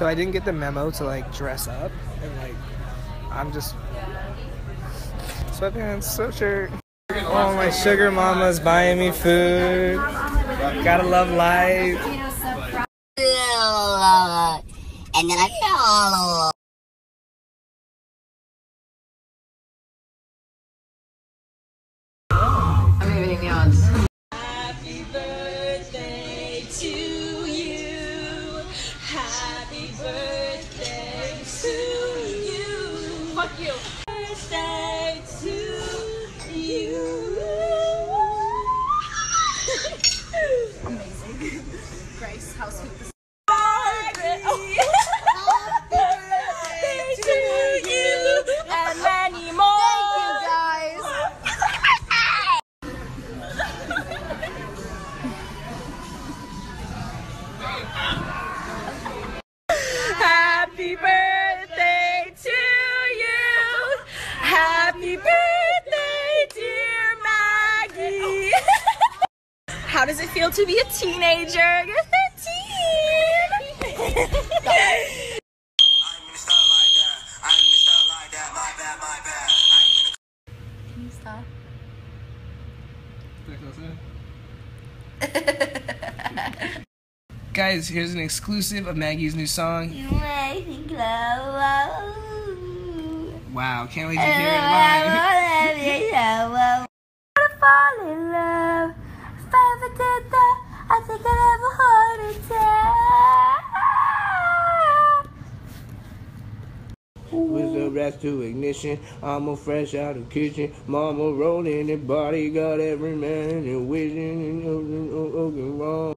So I didn't get the memo to like dress up and like I'm just sweatpants, sweatshirt. Oh, my sugar mama's buying me food. Gotta love life. And then I follow. I'm leaving the odds. Fuck you. Birthday to you. Amazing. Grace, how sweet this birthday to you and many more. Thank you How does it feel to be a teenager? You're 13. Can you stop? Guys, here's an exclusive of Maggie's new song. You make me glow. Wow, can't wait to hear it live. Think I'd have a heart attack. The rest to ignition, I'm a fresh out of kitchen. Mama rolling the body, got every man and wishing and wrong.